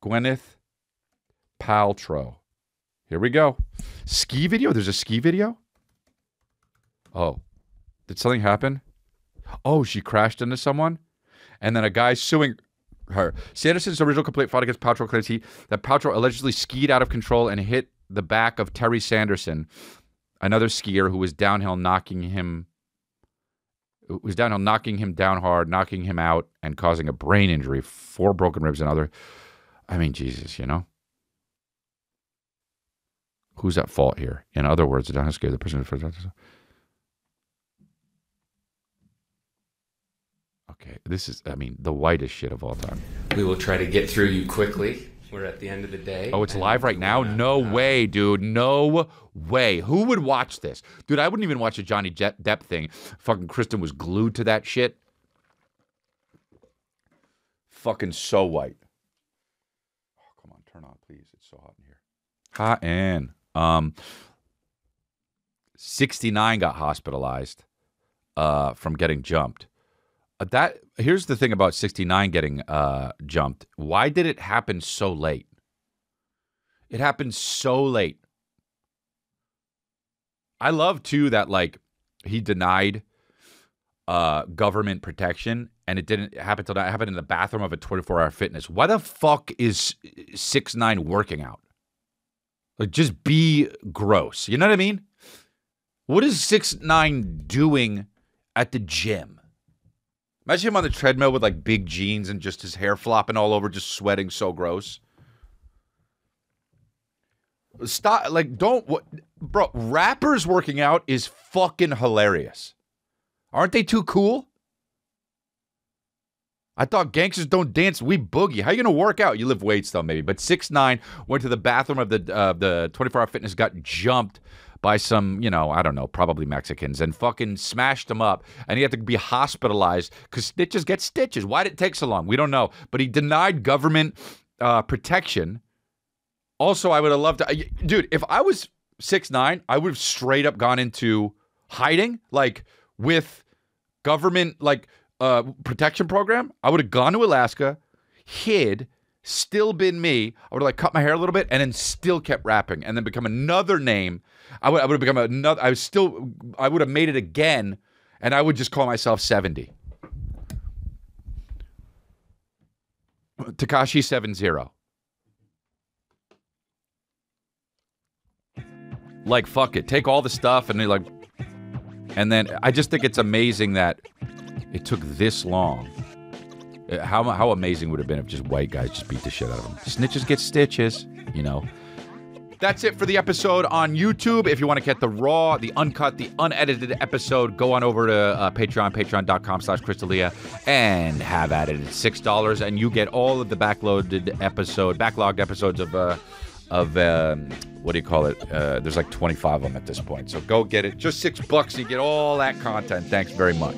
Gwyneth Paltrow. Here we go. Ski video? There's a ski video? Oh. Did something happen? Oh, she crashed into someone? And then a guy suing her. Sanderson's original complaint filed against Paltrow claims he that Paltrow allegedly skied out of control and hit the back of Terry Sanderson, another skier who was downhill knocking him was downhill knocking him down hard, knocking him out, and causing a brain injury, four broken ribs and other I mean, Jesus, you know? Who's at fault here? In other words, the downhill skier, the person Okay, this is, I mean, the whitest shit of all time. We will try to get through you quickly. We're at the end of the day. Oh, it's live right now? No way, dude. No way. Who would watch this? Dude, I wouldn't even watch a Johnny Depp thing. Fucking Kristen was glued to that shit. Fucking so white. Oh, come on, turn on, please. It's so hot in here. Hot in. Um, 69 got hospitalized uh, from getting jumped. Uh, that here's the thing about 69 getting uh, jumped. Why did it happen so late? It happened so late. I love too that like he denied uh, government protection and it didn't happen till that happened in the bathroom of a 24 hour fitness. Why the fuck is six nine working out? Like just be gross. You know what I mean? What is six nine doing at the gym? Imagine him on the treadmill with like big jeans and just his hair flopping all over, just sweating so gross. Stop, like, don't, what, bro, rappers working out is fucking hilarious. Aren't they too cool? I thought gangsters don't dance, we boogie. How you gonna work out? You live weights though, maybe. But six nine went to the bathroom of the uh, the 24 hour fitness, got jumped by some, you know, I don't know, probably Mexicans, and fucking smashed him up. And he had to be hospitalized because stitches get stitches. Why did it take so long? We don't know. But he denied government uh, protection. Also, I would have loved to, dude. If I was six nine, I would have straight up gone into hiding, like with government, like uh, protection program. I would have gone to Alaska, hid, still been me. I would have like cut my hair a little bit and then still kept rapping and then become another name. I would I would have become another I was still I would have made it again and I would just call myself 70. Tekashi 70. Like fuck it. Take all the stuff and they like and then I just think it's amazing that it took this long. Uh, How, how amazing would it have been if just white guys just beat the shit out of them? Snitches get stitches, you know. That's it for the episode on YouTube. If you want to get the raw, the uncut, the unedited episode, go on over to uh, Patreon, patreon.com slash chrisdelia, and have at it. It's $6, and you get all of the backloaded episode, backlogged episodes of, uh, of um, what do you call it? Uh, there's like 25 of them at this point. So go get it. Just six bucks, you get all that content. Thanks very much.